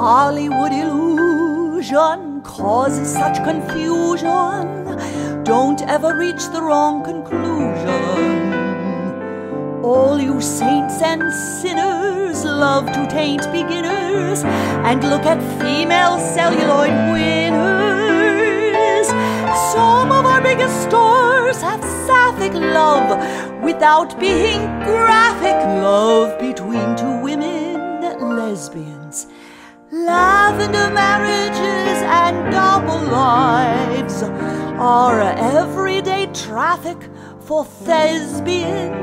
Hollywood illusion causes such confusion. Don't ever reach the wrong conclusion. All you saints and sinners love to taint beginners and look at female celluloid winners. Some of our biggest stars have sapphic love without being graphic love between two women, lesbians. Lavender marriages and double lives are everyday traffic for thespians.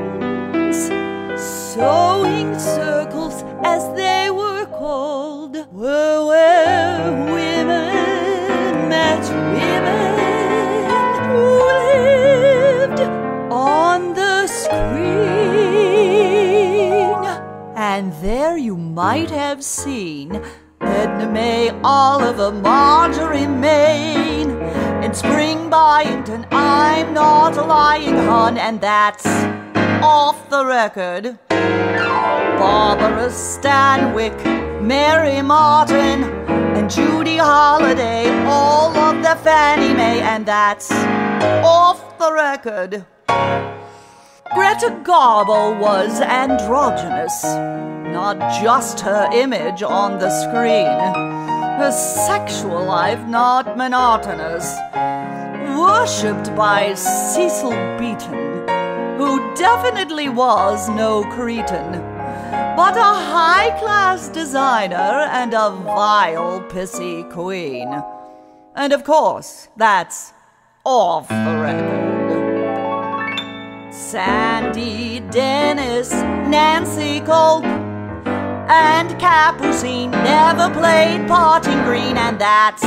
Sewing circles, as they were called, were where women met women who lived on the screen. And there you might have seen Edna May, Oliver, Marjorie Main, and Spring Byington. I'm not a lying hun, and that's off the record. Barbara Stanwyck, Mary Martin, and Judy Holliday, all of the Fannie Mae, and that's off the record. Greta Garbo was androgynous, not just her image on the screen, her sexual life not monotonous. Worshipped by Cecil Beaton, who definitely was no Cretan, but a high class designer and a vile pissy queen. And of course, that's off the record. Sandy Dennis, Nancy Kulp, and Capucine never played Parting Green, and that's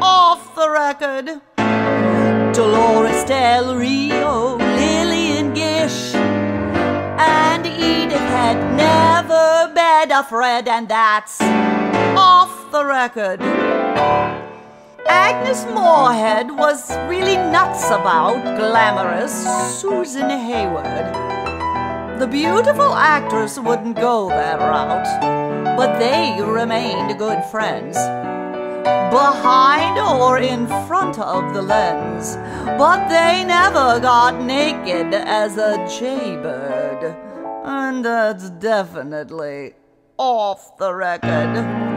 off the record. Dolores Del Rio, Lillian Gish, and Edith Head never bed a Fred, and that's off the record. Agnes Moorehead was really nuts about glamorous Susan Hayward. The beautiful actress wouldn't go that route, but they remained good friends. Behind or in front of the lens, but they never got naked as a jaybird. And that's definitely off the record.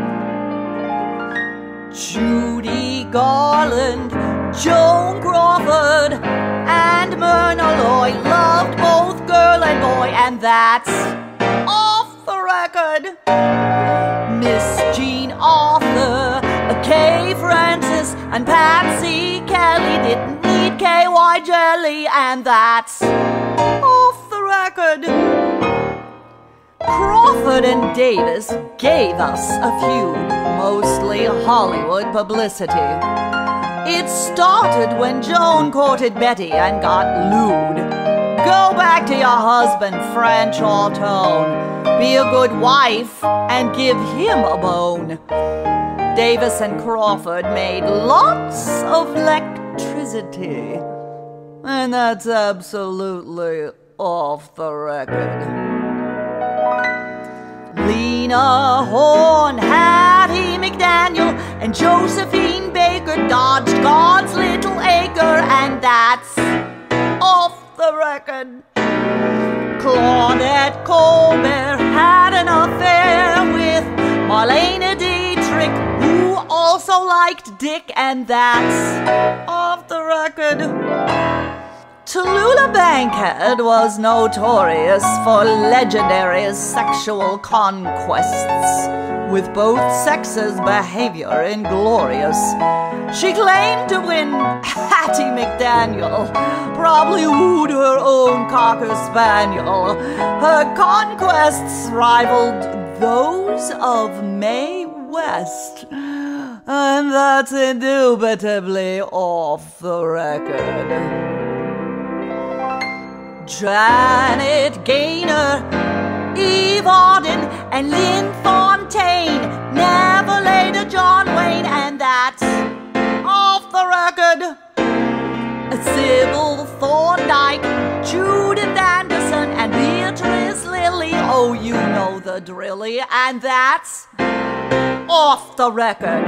Judy Garland, Joan Crawford, and Myrna Loy loved both girl and boy, and that's off the record. Miss Jean Arthur, Kay Francis, and Patsy Kelly didn't need KY jelly, and that's off the record. And Davis gave us a few, mostly Hollywood publicity. It started when Joan courted Betty and got lewd. Go back to your husband, Franchot Tone. Be a good wife and give him a bone. Davis and Crawford made lots of electricity. And that's absolutely off the record. Lena Horne, Hattie McDaniel, and Josephine Baker dodged God's little acre, and that's off the record. Claudette Colbert had an affair with Marlene Dietrich, who also liked Dick, and that's off the record. Bankhead was notorious for legendary sexual conquests, with both sexes' behavior inglorious. She claimed to win Hattie McDaniel, probably wooed her own Cocker Spaniel. Her conquests rivaled those of Mae West. And that's indubitably off the record. Janet Gaynor, Eve Arden, and Lynn Fontanne never a John Wayne, and that's off the record. Sybil Thorndike, Judith Anderson, and Beatrice Lillie. Oh, you know the drilly, and that's off the record.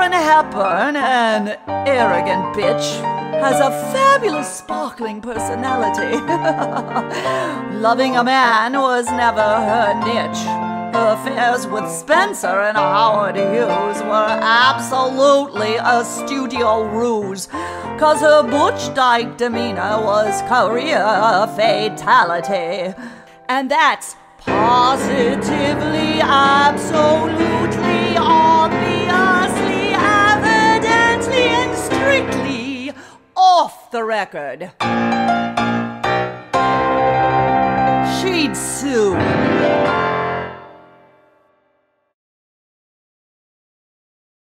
Katharine Hepburn, an arrogant bitch, has a fabulous sparkling personality. Loving a man was never her niche. Her affairs with Spencer and Howard Hughes were absolutely a studio ruse, cause her butch dyke demeanor was career fatality. And that's positively, absolutely, obviously, off the record. She'd sue.